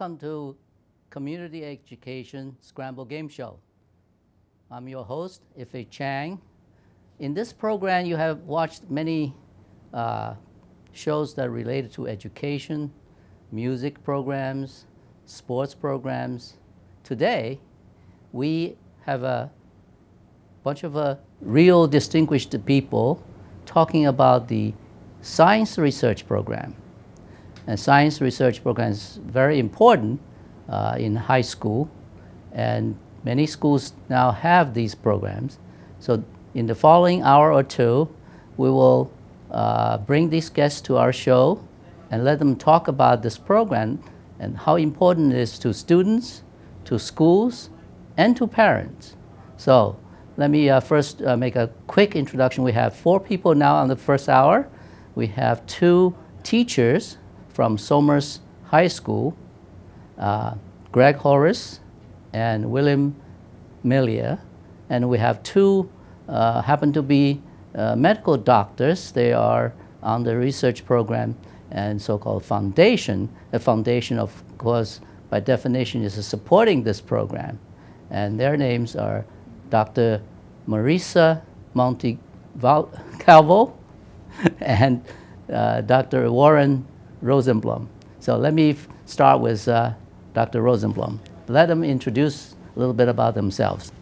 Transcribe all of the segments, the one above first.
Welcome to Community Education Scramble Game Show. I'm your host, Ifay Chang. In this program, you have watched many uh, shows that are related to education, music programs, sports programs. Today, we have a bunch of uh, real distinguished people talking about the science research program. And science research program is very important uh, in high school, and many schools now have these programs. So in the following hour or two, we will uh, bring these guests to our show and let them talk about this program and how important it is to students, to schools, and to parents. So let me uh, first uh, make a quick introduction. We have four people now on the first hour. We have two teachers from Somers High School, uh, Greg Horrace and William Maelia. And we have two uh, happen to be uh, medical doctors. They are on the research program and so-called foundation. The foundation, of course, by definition, is supporting this program. And their names are Dr. Marisa Montecalvo and uh, Dr. Warren Rosenblum. So let me start with uh, Dr. Rosenblum. Let them introduce a little bit about themselves.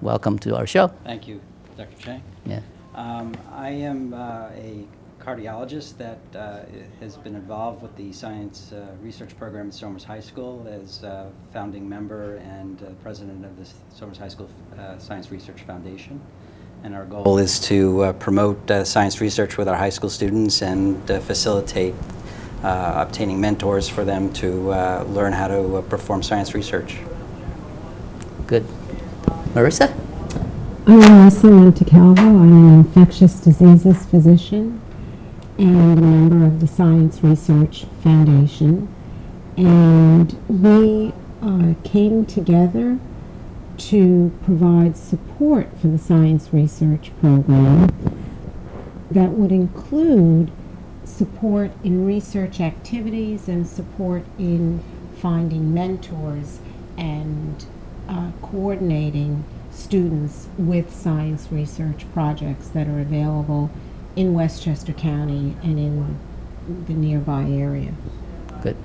Welcome to our show. Thank you, Dr. Chang. Yeah. Um, I am uh, a cardiologist that uh, has been involved with the science uh, research program at Somers High School as uh, founding member and uh, president of the Somers High School uh, Science Research Foundation. And our goal is to promote science research with our high school students and facilitate uh, obtaining mentors for them to uh, learn how to uh, perform science research. Good. Marisa? I'm Marisa Montecalvo. I'm an infectious diseases physician and a member of the Science Research Foundation. And we uh, came together to provide support for the science research program that would include support in research activities and support in finding mentors and uh, coordinating students with science research projects that are available in Westchester County and in the nearby area. Good.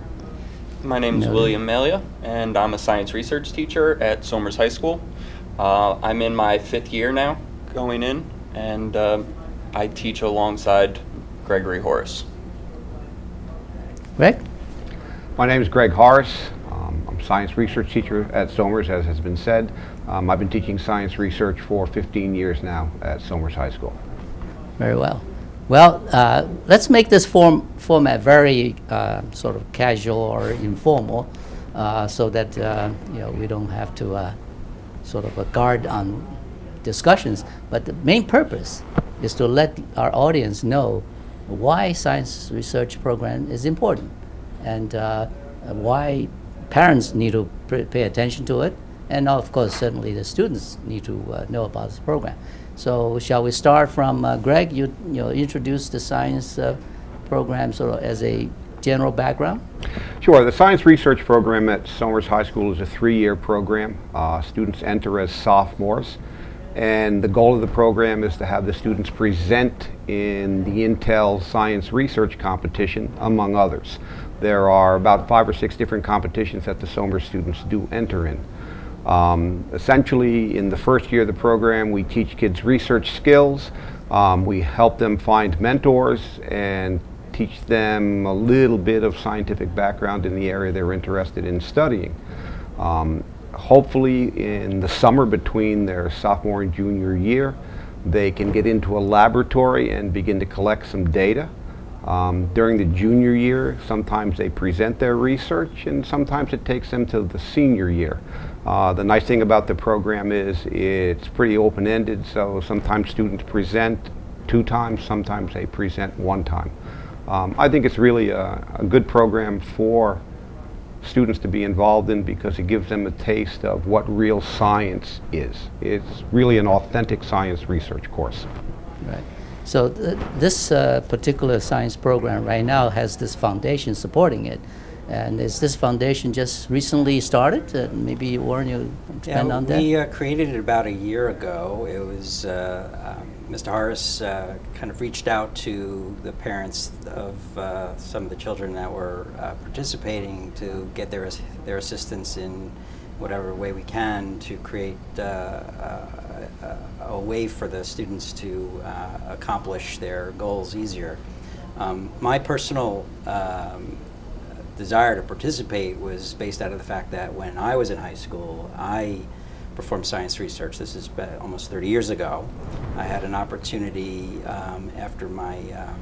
My name is no. William Maelia, and I'm a science research teacher at Somers High School. Uh, I'm in my fifth year now, going in, and uh, I teach alongside Gregory Horrace. Greg? My name is Greg Horrace. Um, I'm a science research teacher at Somers, as has been said. Um, I've been teaching science research for 15 years now at Somers High School. Very well. Well, uh, let's make this form, format very uh, sort of casual or informal uh, so that uh, you know, we don't have to uh, sort of guard on discussions. But the main purpose is to let our audience know why science research program is important and uh, why parents need to pay attention to it. And of course, certainly the students need to know about this program. So shall we start from uh, Greg? You, you know, introduce the science uh, program sort of as a general background? Sure. The science research program at Somers High School is a three-year program. Uh, students enter as sophomores. And the goal of the program is to have the students present in the Intel Science Research Competition, among others. There are about five or six different competitions that the Somers students do enter in. Um, essentially, in the first year of the program, we teach kids research skills. Um, we help them find mentors and teach them a little bit of scientific background in the area they're interested in studying. Um, hopefully in the summer between their sophomore and junior year, they can get into a laboratory and begin to collect some data. Um, during the junior year, sometimes they present their research and sometimes it takes them to the senior year. Uh, the nice thing about the program is it's pretty open-ended, so sometimes students present two times, sometimes they present one time. Um, I think it's really a, a good program for students to be involved in because it gives them a taste of what real science is. It's really an authentic science research course. Right. So th this uh, particular science program right now has this foundation supporting it. And is this foundation just recently started? Uh, maybe Warren, you expand yeah, on that. We uh, created it about a year ago. It was uh, um, Mr. Horrace uh, kind of reached out to the parents of uh, some of the children that were uh, participating to get their their assistance in whatever way we can to create a, a, way for the students to accomplish their goals easier. Um, my personal um, desire to participate was based out of the fact that when I was in high school, I performed science research. This is almost 30 years ago. I had an opportunity um, after my um,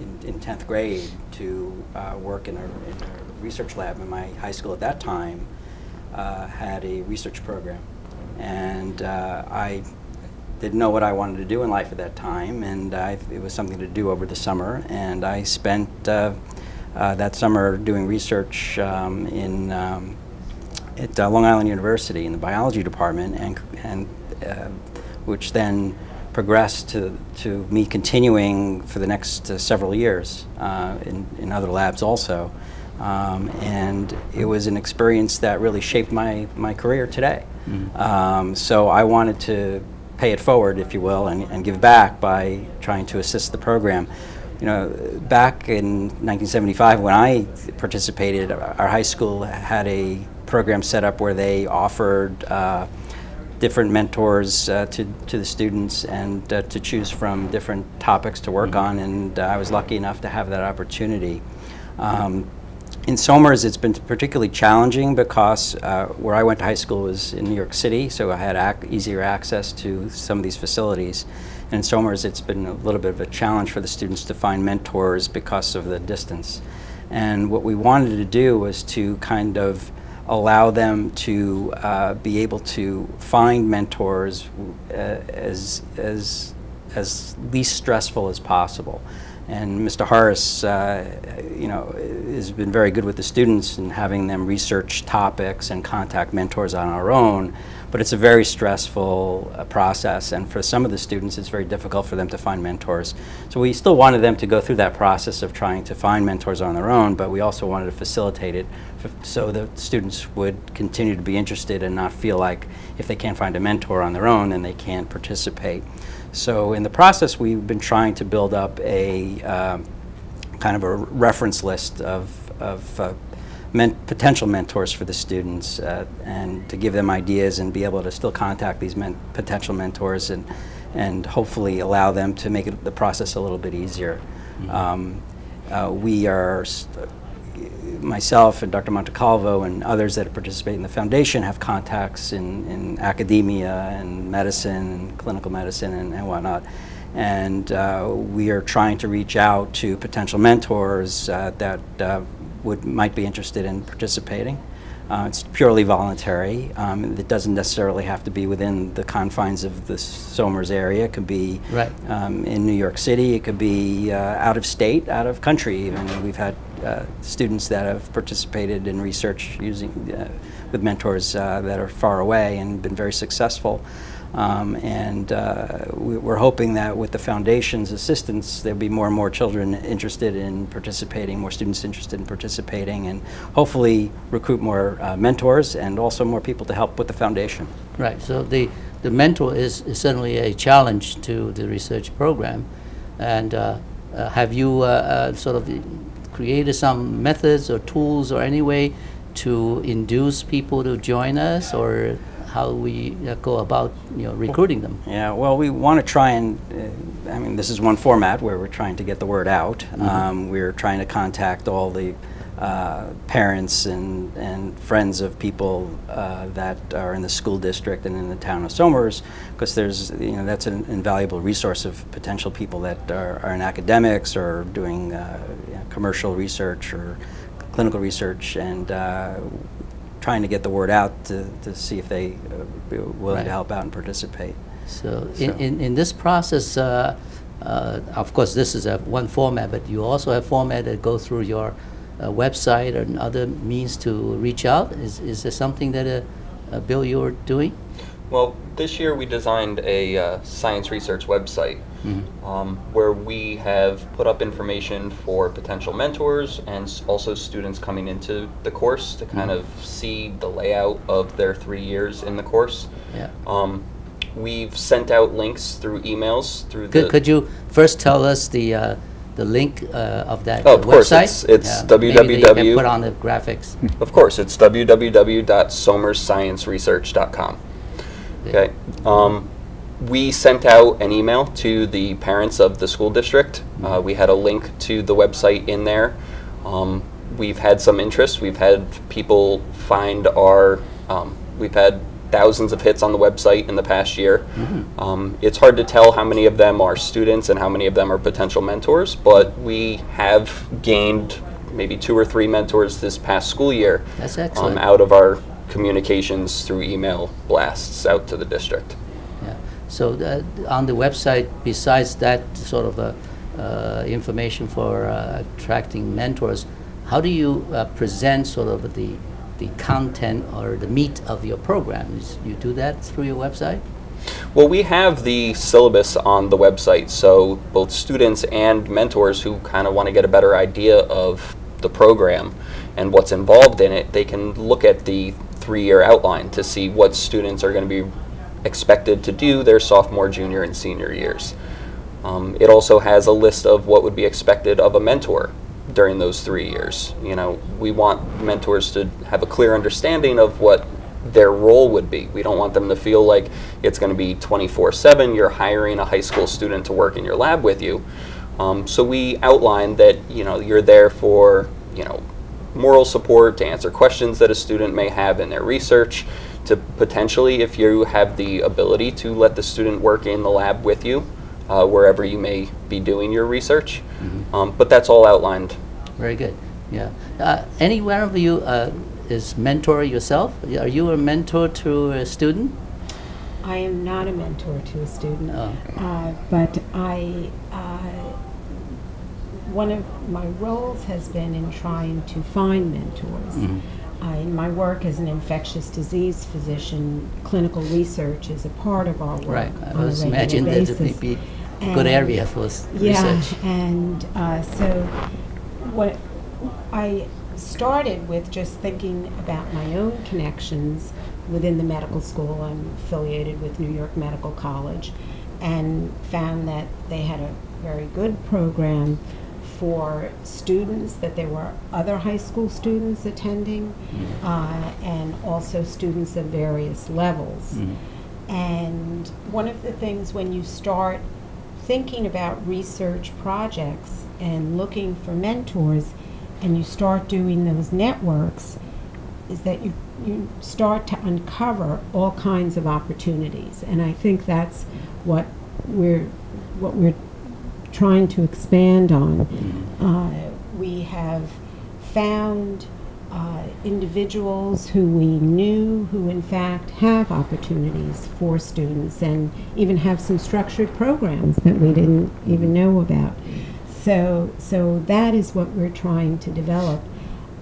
in, in, 10th grade to uh, work in a, in a, research lab in my high school at that time uh, had a research program. And uh, I didn't know what I wanted to do in life at that time, and I, it was something to do over the summer. And I spent uh, that summer doing research um, in um, at uh, Long Island University in the biology department, and and uh, which then progressed to to me continuing for the next uh, several years uh, in in other labs also, um, and it was an experience that really shaped my my career today. Mm -hmm. so I wanted to pay it forward, if you will, and, and give back by trying to assist the program you know, back in 1975 when I participated, our high school had a program set up where they offered uh, different mentors uh, to, to the students and uh, to choose from different topics to work mm -hmm. on, and uh, I was lucky enough to have that opportunity. Um, in Somers, it's been particularly challenging because uh, where I went to high school was in New York City, so I had ac easier access to some of these facilities. In Somers, it's been a little bit of a challenge for the students to find mentors because of the distance. And what we wanted to do was to kind of allow them to uh, be able to find mentors uh, as, as, as least stressful as possible. And Mr. Horrace, uh, you know, has been very good with the students and having them research topics and contact mentors on our own but it's a very stressful uh, process, and for some of the students, it's very difficult for them to find mentors. So we still wanted them to go through that process of trying to find mentors on their own, but we also wanted to facilitate it so the students would continue to be interested and not feel like if they can't find a mentor on their own, then they can't participate. So in the process, we've been trying to build up a um, kind of a reference list of, of uh, men potential mentors for the students uh, and to give them ideas and be able to still contact these men potential mentors and, and hopefully allow them to make it, the process a little bit easier. Mm -hmm. um, uh, we are, myself and Dr. Montecalvo and others that participate in the foundation have contacts in, in academia and medicine and clinical medicine and, and whatnot. And uh, we are trying to reach out to potential mentors uh, that uh, would might be interested in participating. Uh, it's purely voluntary. Um, it doesn't necessarily have to be within the confines of the Somers area. It could be right. um, in New York City. It could be uh, out of state, out of country. Even we've had students that have participated in research using uh, with mentors uh, that are far away and been very successful. Um, and uh, we, are hoping that with the foundation's assistance, there'll be more and more children interested in participating, more students interested in participating, and hopefully recruit more uh, mentors and also more people to help with the foundation. Right. So the the mentor is, is certainly a challenge to the research program, and uh, uh have you uh, uh, sort of created some methods or tools or any way to induce people to join us or how we uh, go about you know recruiting them. Yeah, well, we want to try and uh, I mean this is one format where we're trying to get the word out. Mm -hmm. um, we're trying to contact all the uh, parents and, and friends of people uh, that are in the school district and in the town of Somers, because there's you know that's an invaluable resource of potential people that are, are in academics or doing uh, you know, commercial research or clinical research, and uh, trying to get the word out to, to see if they uh, be willing right. to help out and participate. So, so. In, in, in, this process, uh, uh, of course, this is a one format, but you also have format that go through your uh, website and other means to reach out. Is, is there something that, uh, uh, Bill, you're doing? Well, this year we designed a science research website. Mm um, where we have put up information for potential mentors and also students coming into the course to kind of see the layout of their three years in the course. Yeah. Um, we've sent out links through emails through the. Could, could you first tell us the, uh, the link uh, of that Oh, of uh, course, it's- it's can www. put on the graphics. Of course, it's www.somersscienceresearch.com. Okay. Um, we sent out an email to the parents of the school district. Uh, we had a link to the website in there. Um, we've had some interest. We've had people find our. Um, we've had thousands of hits on the website in the past year. Um, it's hard to tell how many of them are students and how many of them are potential mentors, but we have gained maybe two or three mentors this past school year That's um, out of our communications through email blasts out to the district. Yeah. So uh, on the website, besides that sort of uh, uh, information for uh, attracting mentors, how do you uh, present sort of the the content or the meat of your programs? You do that through your website? Well, we have the syllabus on the website, so both students and mentors who kind of want to get a better idea of the program and what's involved in it, they can look at the three year outline to see what students are going to be expected to do their sophomore, junior, and senior years. Um, it also has a list of what would be expected of a mentor during those three years. You know, we want mentors to have a clear understanding of what their role would be. We don't want them to feel like it's going to be 24 7, you're hiring a high school student to work in your lab with you. Um, so we outlined that, you know, you're there for, you know, moral support, to answer questions that a student may have in their research, to potentially, if you have the ability to let the student work in the lab with you, uh, wherever you may be doing your research. Um, but that's all outlined. Very good. Yeah. Uh, any one of you uh, is mentor yourself? Are you a mentor to a student? I am not a mentor to a student, Oh. uh, but I, uh, one of my roles has been in trying to find mentors. Mhm. Uh, in my work as an infectious disease physician, clinical research is a part of our work Right. I was imagining that it would be a good area for Yeah, research. and uh, so what I started with just thinking about my own connections within the medical school. I'm affiliated with New York Medical College and found that they had a very good program for students, that there were other high school students attending, uh, and also students of various levels. Mhm. And one of the things when you start thinking about research projects and looking for mentors and you start doing those networks is that you, you start to uncover all kinds of opportunities. And I think that's what we're, what we're trying to expand on. Uh, we have found uh, individuals who we knew who in fact have opportunities for students and even have some structured programs that we didn't even know about. So, so that is what we're trying to develop.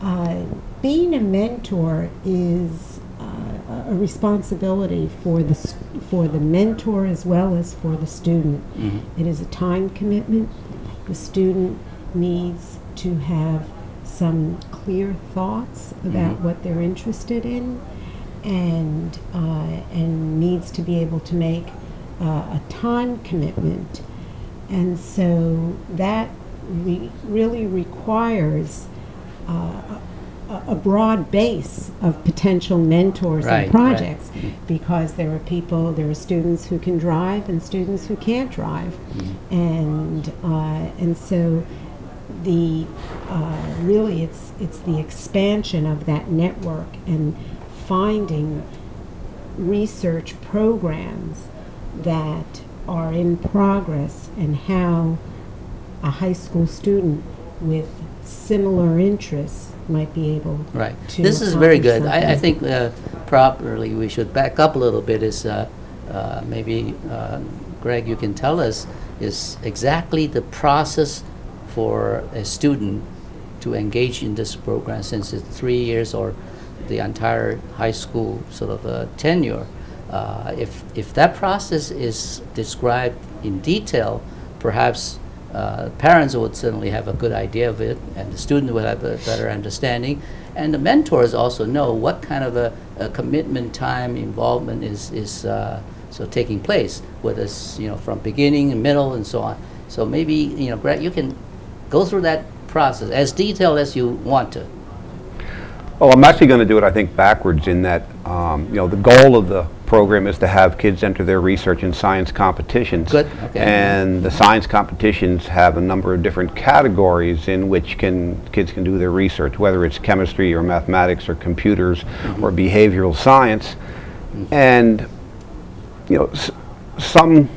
Uh, being a mentor is uh, a responsibility for the for the mentor as well as for the student. Mhm. It is a time commitment. The student needs to have some clear thoughts about Mhm. what they're interested in, and uh, and needs to be able to make uh, a time commitment. And so that re- really requires uh, a, a broad base of potential mentors Right, and projects because there are people, there are students who can drive and students who can't drive. And, uh, and so the, uh, really it's, it's the expansion of that network and finding research programs that are in progress and how a high school student with similar interests might be able Right. to This is very good. I, I think uh, properly we should back up a little bit. Is uh, uh, maybe uh, Greg, you can tell us is exactly the process for a student to engage in this program since it's three years or the entire high school sort of uh, tenure. Uh, if if that process is described in detail, perhaps uh, parents would certainly have a good idea of it, and the student would have a better understanding. And the mentors also know what kind of a, a commitment, time, involvement is, is uh, so taking place, whether it's you know from beginning and middle and so on. So maybe you know, Greg, you can go through that process as detailed as you want to. Well, I'm actually going to do it, I think, backwards in that, um, you know, the goal of the program is to have kids enter their research in science competitions. Good, okay. And the science competitions have a number of different categories in which can kids can do their research, whether it's chemistry or mathematics or computers or mm-hmm. behavioral science. And, you know, s- some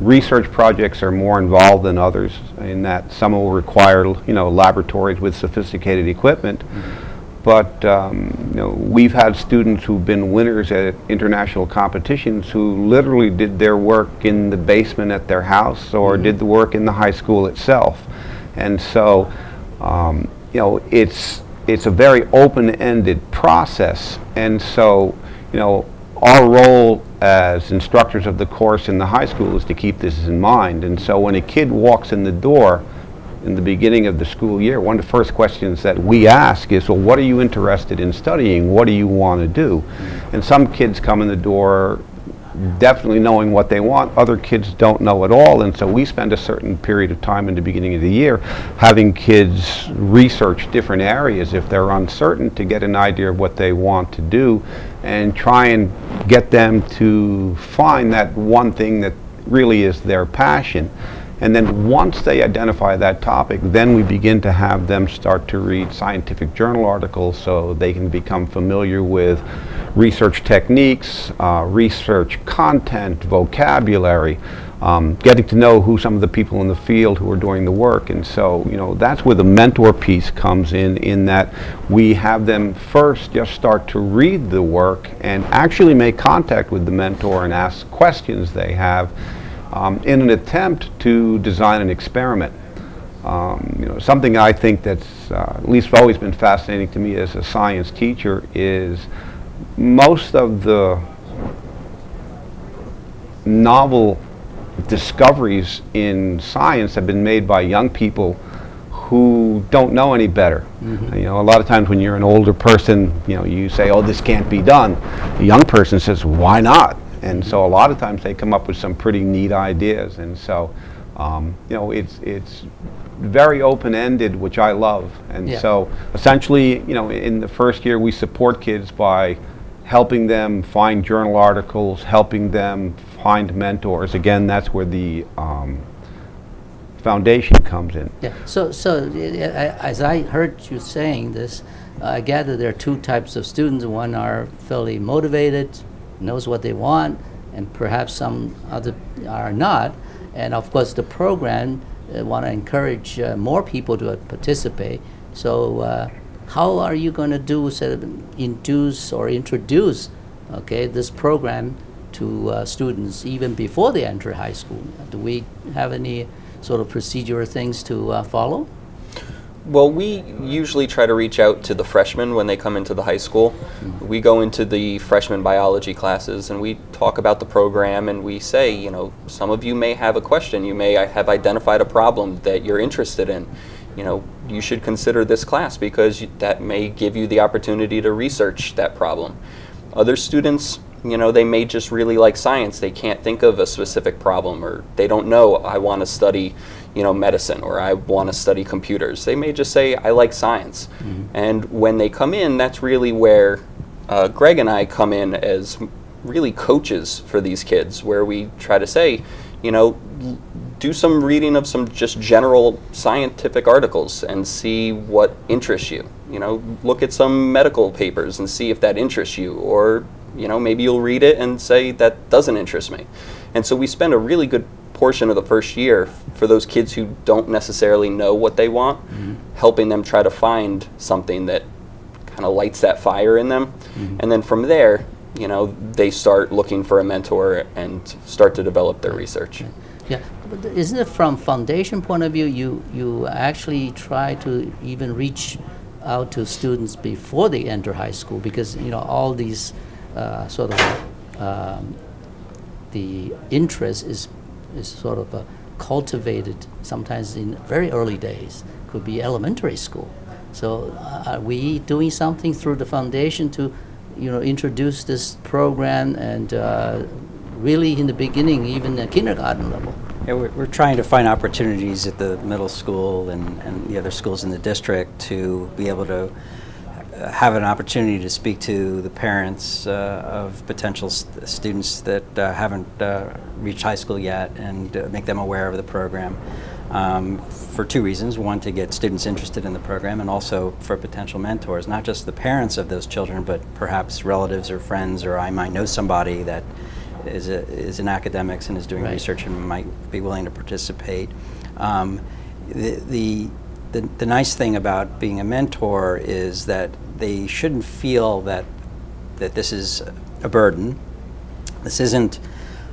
research projects are more involved than others in that some will require, you know, laboratories with sophisticated equipment. Mm-hmm. But um, you know, we've had students who've been winners at international competitions who literally did their work in the basement at their house or did the work in the high school itself. And so, um, you know, it's it's a very open-ended process. And so, you know, our role as instructors of the course in the high school is to keep this in mind. And so when a kid walks in the door in the beginning of the school year, one of the first questions that we ask is, well, what are you interested in studying? What do you want to do? And some kids come in the door definitely knowing what they want. Other kids don't know at all, and so we spend a certain period of time in the beginning of the year having kids research different areas if they're uncertain to get an idea of what they want to do and try and get them to find that one thing that really is their passion. And then once they identify that topic, then we begin to have them start to read scientific journal articles so they can become familiar with research techniques, uh, research content, vocabulary, um, getting to know who some of the people in the field who are doing the work. And so, you know, that's where the mentor piece comes in, in that we have them first just start to read the work and actually make contact with the mentor and ask questions they have um, in an attempt to design an experiment. Um, you know, something I think that's uh, at least always been fascinating to me as a science teacher is most of the novel discoveries in science have been made by young people who don't know any better. You know, a lot of times when you're an older person, you know, you say, "Oh, this can't be done." The young person says, "Why not?" And so a lot of times they come up with some pretty neat ideas. And so, um, you know, it's it's very open-ended, which I love. And Yeah. so essentially, you know, in the first year we support kids by helping them find journal articles, helping them find mentors. Again, that's where the um, foundation comes in. Yeah, so, so I- as I heard you saying this, I gather there are two types of students. One are fairly motivated, knows what they want, and perhaps some other are not. And of course, the program want to encourage uh, more people to uh, participate. So, uh, how are you going to do sort of induce or introduce, okay, this program to uh, students even before they enter high school? Do we have any sort of procedural things to uh, follow? Well, we usually try to reach out to the freshmen when they come into the high school. Mm-hmm. We go into the freshman biology classes and we talk about the program and we say, you know, some of you may have a question. You may have identified a problem that you're interested in. You know, you should consider this class because you- that may give you the opportunity to research that problem. Other students, you know, they may just really like science. They can't think of a specific problem or they don't know, I want to study, you know, medicine or I want to study computers. They may just say, I like science. And when they come in, that's really where uh, Greg and I come in as really coaches for these kids, where we try to say, you know, do some reading of some just general scientific articles and see what interests you. You know, look at some medical papers and see if that interests you, or you know, maybe you'll read it and say that doesn't interest me. And so we spend a really good portion of the first year for those kids who don't necessarily know what they want, helping them try to find something that kind of lights that fire in them. And then from there, you know, they start looking for a mentor and start to develop their research. Yeah, but isn't it from foundation point of view, you, you actually try to even reach out to students before they enter high school? Because, you know, all these uh, sort of, um, the interest is, is sort of cultivated sometimes in very early days, could be elementary school. So uh, are we doing something through the foundation to, you know, introduce this program and uh, really in the beginning, even the kindergarten level? Yeah, we're, we're trying to find opportunities at the middle school and, and the other schools in the district to be able to have an opportunity to speak to the parents uh, of potential st students that uh, haven't uh, reached high school yet and uh, make them aware of the program um, for two reasons. One, to get students interested in the program, and also for potential mentors, not just the parents of those children, but perhaps relatives or friends, or I might know somebody that is, a, is in academics and is doing Right. research and might be willing to participate. Um, the, the, the, the nice thing about being a mentor is that they shouldn't feel that, that this is a burden. This isn't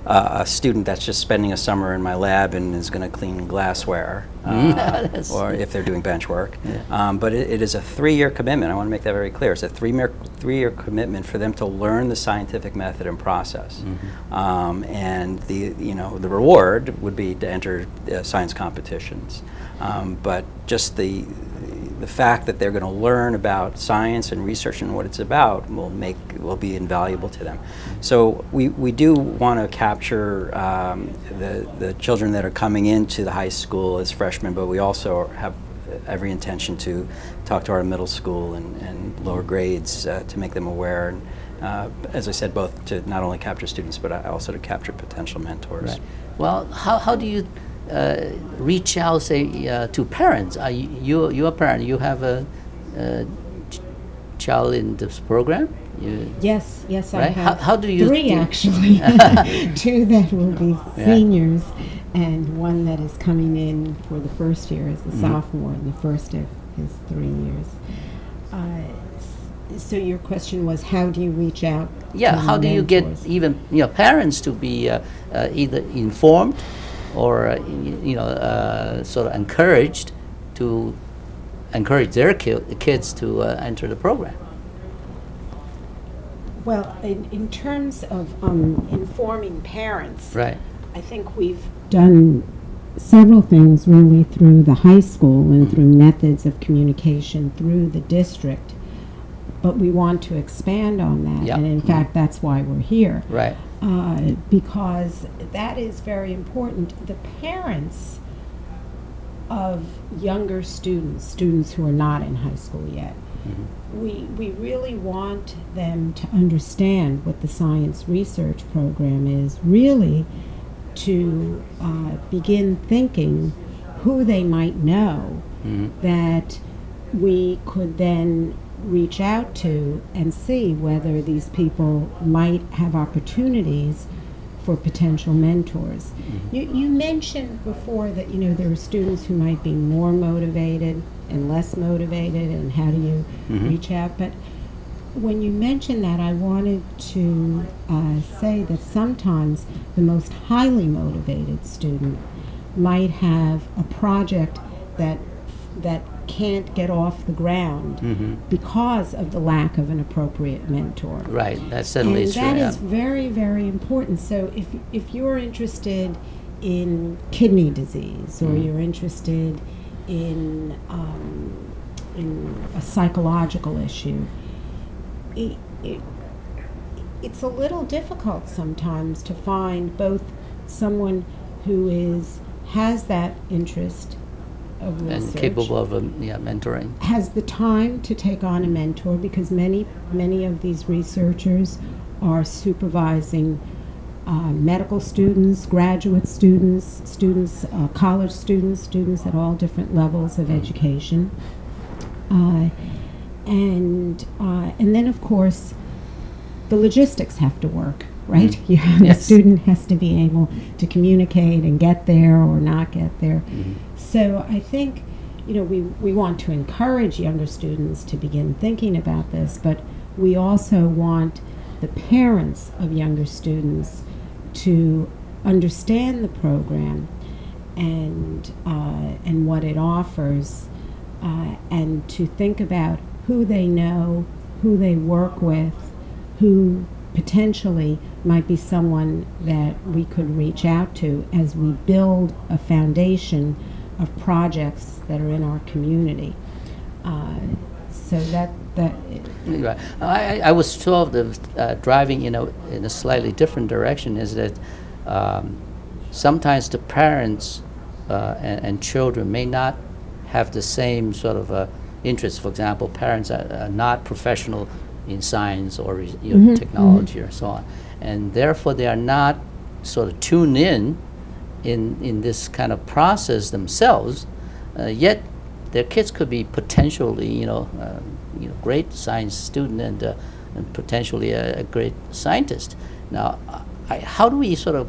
uh, a student that's just spending a summer in my lab and is going to clean glassware, uh, or if they're doing bench work. Yeah. Um, but it, it is a three-year commitment. I want to make that very clear. It's a three-year three-year commitment for them to learn the scientific method and process. Um, and the you know the reward would be to enter uh, science competitions. Um, but just the the fact that they're going to learn about science and research and what it's about will make will be invaluable to them. So we, we do want to capture um, the the children that are coming into the high school as freshmen, but we also have every intention to talk to our middle school and, and lower grades uh, to make them aware. And, uh, as I said, both to not only capture students, but uh, also to capture potential mentors. Right. Well, how, how do you uh, reach out, say, uh, to parents? Are you, you, you're a parent, you have a, a ch- child in this program? You, Yes, yes, I have How- how do you three do- actually. Two that will be Yeah. seniors, and one that is coming in for the first year as a Mm-hmm. sophomore, and the first of his three years. Uh, so your question was, how do you reach out? yeah, how do you get even you know, parents to be uh, uh, either informed or uh, you know, uh, sort of encouraged to encourage their ki- kids to uh, enter the program? Well, in, in terms of um, informing parents, Right. I think we've done several things really through the high school and through methods of communication through the district. But we want to expand on that. Yeah. And in fact, that's why we're here. Right. Uh, because that is very important. The parents of younger students, students who are not in high school yet, we, we really want them to understand what the science research program is, really to uh, begin thinking who they might know that we could then reach out to and see whether these people might have opportunities for potential mentors. You, you mentioned before that you know there are students who might be more motivated and less motivated, and how do you reach out? But when you mentioned that, I wanted to uh, say that sometimes the most highly motivated student might have a project that that can't get off the ground because of the lack of an appropriate mentor. Right. That certainly And is true. that yeah. very, very important. So if, if you're interested in kidney disease or Mm-hmm. you're interested in, um, in a psychological issue, it, it, it's a little difficult sometimes to find both someone who is has that interest of research. and capable of um, yeah, mentoring. has the time to take on a mentor because many many of these researchers are supervising uh, medical students, graduate students, students, uh, college students, students at all different levels of education, uh, and uh, and then of course the logistics have to work, right? You the Yes. student has to be able to communicate and get there or not get there. So I think, you know, we, we want to encourage younger students to begin thinking about this, but we also want the parents of younger students to understand the program and uh, and what it offers, uh, and to think about who they know, who they work with, who potentially might be someone that we could reach out to as we build a foundation of projects that are in our community. Uh, so that that Right. I, I was sort of uh, driving in a, in a slightly different direction is that um, sometimes the parents uh, and, and children may not have the same sort of uh, interest. For example, parents are, are not professional in science or you know, technology or so on. And therefore, they are not sort of tuned in in, in this kind of process themselves. Uh, yet, their kids could be potentially, you know, uh, you know, great science student and, uh, and potentially a, a great scientist. Now, I, how do we sort of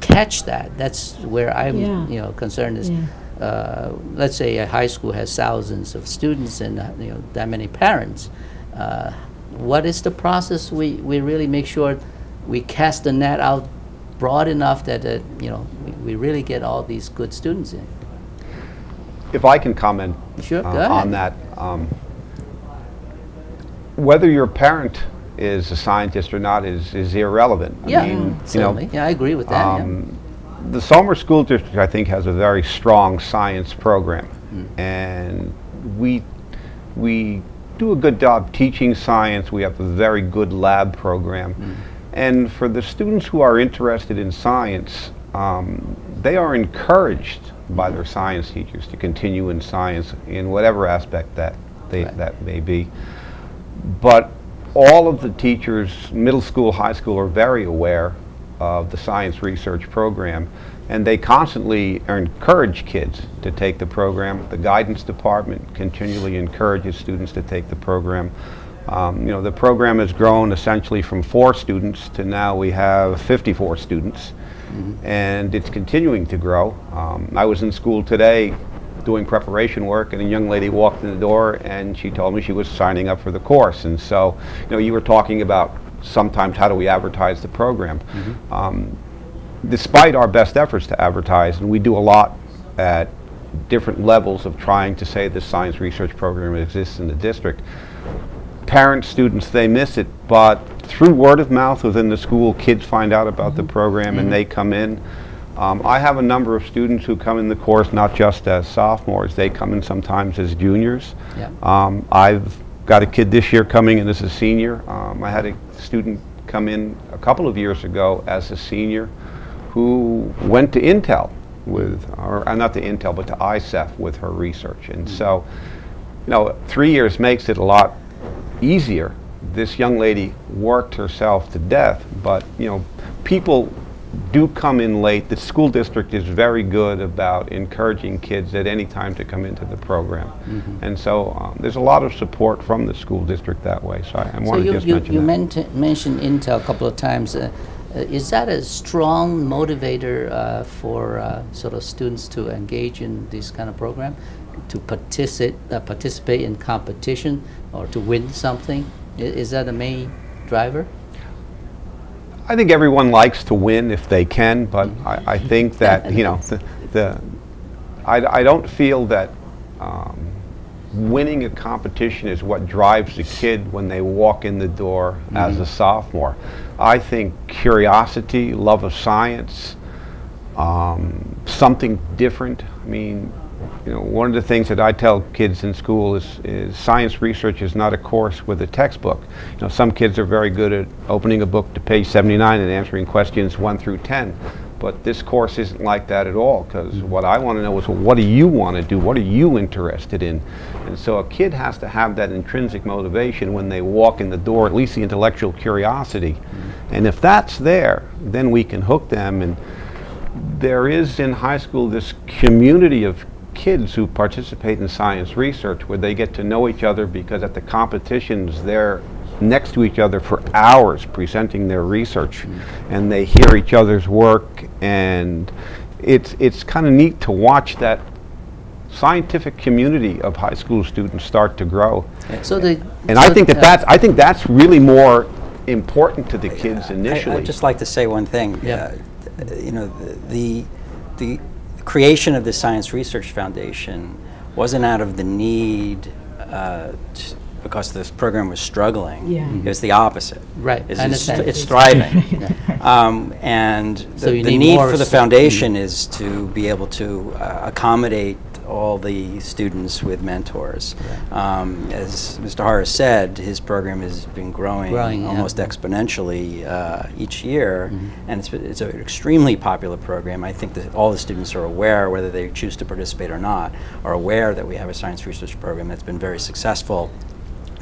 catch that? That's where I'm, Yeah. you know, concerned is. Yeah. Uh, let's say a high school has thousands of students and uh, you know that many parents. What is the process we, we really make sure we cast the net out broad enough that uh, you know we, we really get all these good students in? If I can comment Sure, uh, on that, um, whether your parent is a scientist or not is, is irrelevant. I Yeah, mean, you know, certainly. yeah, I agree with that. yeah. Um, The Somers School District, I think, has a very strong science program, Hmm. and we we do a good job teaching science. We have a very good lab program, Hmm. and for the students who are interested in science, um, they are encouraged by their science teachers to continue in science in whatever aspect that they, Right. that may be. But all of the teachers, middle school, high school, are very aware of the science research program, and they constantly encourage kids to take the program. The guidance department continually encourages students to take the program. Um, you know, the program has grown essentially from four students to now we have 54 students, and it's continuing to grow. Um, I was in school today doing preparation work, and a young lady walked in the door and she told me she was signing up for the course. And so, you know, you were talking about sometimes how do we advertise the program. Um, despite our best efforts to advertise, and we do a lot at different levels of trying to say this science research program exists in the district, parents, students, they miss it, but through word of mouth within the school, kids find out about the program and they come in. Um, I have a number of students who come in the course not just as sophomores, they come in sometimes as juniors. Yeah. Um, I've got a kid this year coming in as a senior. Um, I had a student come in a couple of years ago as a senior who went to Intel with, or uh, not to Intel, but to ISEF with her research. And so, you know, three years makes it a lot easier. This young lady worked herself to death, but, you know, people do come in late. The school district is very good about encouraging kids at any time to come into the program. And so um, there's a lot of support from the school district that way. So I, I So want to you, just you, mention you that. ment- mentioned Intel a couple of times. Uh, is that a strong motivator uh, for uh, sort of students to engage in this kind of program, to participate uh, participate in competition or to win something? I- is that the main driver? I think everyone likes to win if they can, but I, I think that, you know, the, the I, I don't feel that um, winning a competition is what drives a kid when they walk in the door as a sophomore. I think curiosity, love of science, um, something different. I mean, you know, one of the things that I tell kids in school is, is science research is not a course with a textbook. You know, some kids are very good at opening a book to page 79 and answering questions 1 through 10. But this course isn't like that at all because mm-hmm. what I want to know is well, what do you want to do? What are you interested in? And so a kid has to have that intrinsic motivation when they walk in the door, at least the intellectual curiosity. Mm-hmm. And if that's there, then we can hook them and there is in high school this community of kids who participate in science research where they get to know each other because at the competitions they're next to each other for hours presenting their research mm-hmm. and they hear each other's work and it's it's kind of neat to watch that scientific community of high school students start to grow So the and I think that that's I think that's really more important to the kids I- initially I'd just like to say one thing. Yeah. Uh, You know, the, the creation of the Science Research Foundation wasn't out of the need uh, because this program was struggling. Yeah. It was the opposite. Right, It's, it's, understand. it's thriving. um, and So the, the need need for the s- foundation is to be able to uh, accommodate all the students with mentors. Um, as Mr. Horrace said, his program has been growing, Growing, yeah. almost exponentially uh, each year, Mm-hmm. and it's, it's an extremely popular program. I think that all the students are aware, whether they choose to participate or not, are aware that we have a science research program that's been very successful.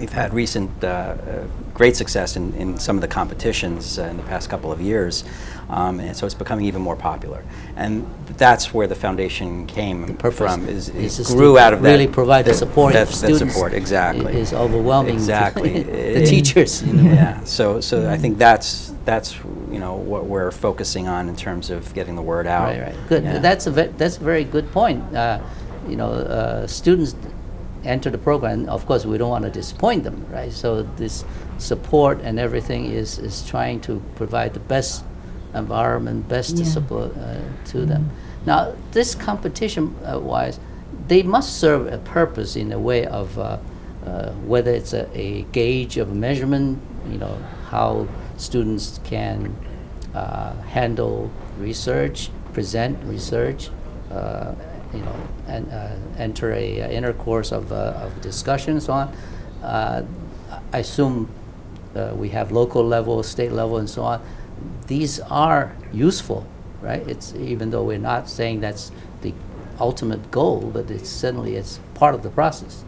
We've had recent uh, uh, great success in, in some of the competitions uh, in the past couple of years, um, and so it's becoming even more popular. And that's where the foundation came purpose from. Is, is it grew out of that. really provide the support that, that students support, exactly. is overwhelming Exactly. the teachers, you know. Yeah. So, so I think that's that's you know what we're focusing on in terms of getting the word out. Right, right. Good. Yeah. That's a that's a very good point. Uh, you know, uh, students enter the program. Of course, we don't want to disappoint them, right? So this support and everything is is trying to provide the best environment, best Yeah. support uh, to them. Now, this competition uh, wise, they must serve a purpose in a way of uh, uh, whether it's a, a gauge of measurement, you know, how students can uh, handle research, present research, uh, you know, and uh, enter a, uh inner course of, uh, of discussion and so on. Uh, I assume uh, we have local level, state level, and so on. These are useful, right? It's even though we're not saying that's the ultimate goal, but it's certainly it's part of the process.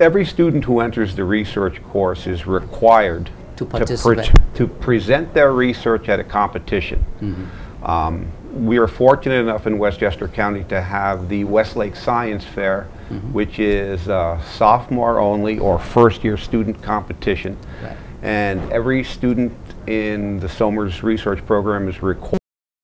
Every student who enters the research course is required To pre- participate. to present their research at a competition. Um, we are fortunate enough in Westchester County to have the Westlake Science Fair, which is uh, sophomore only or first year student competition. Right. And every student in the Somers Research Program is required